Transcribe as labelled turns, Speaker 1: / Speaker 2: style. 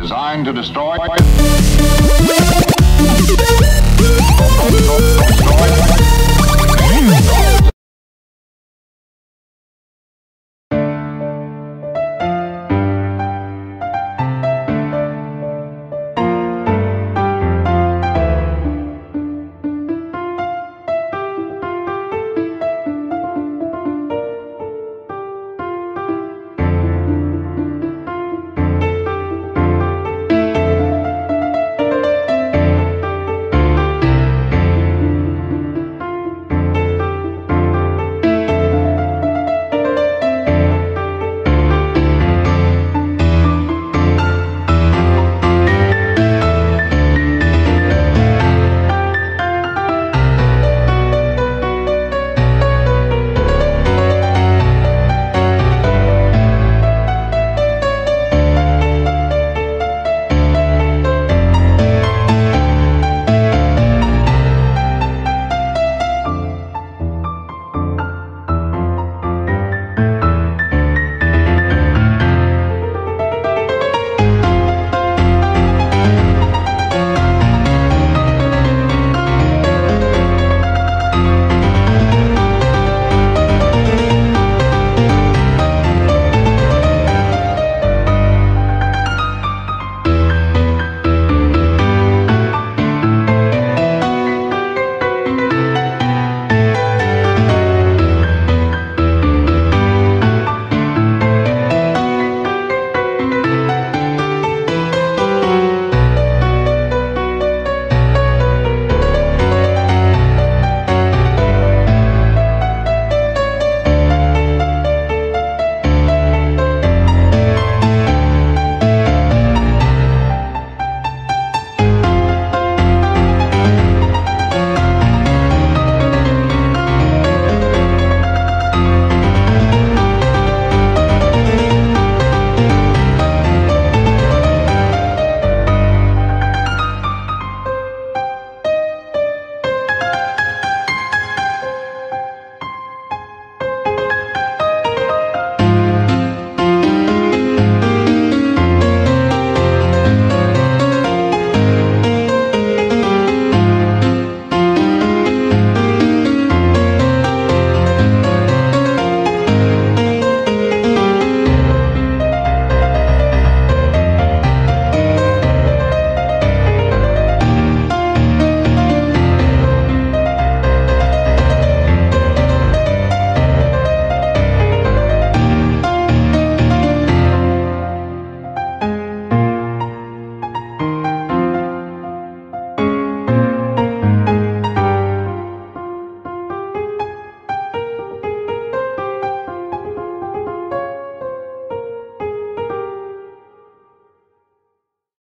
Speaker 1: Designed to destroy.